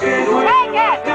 Take it!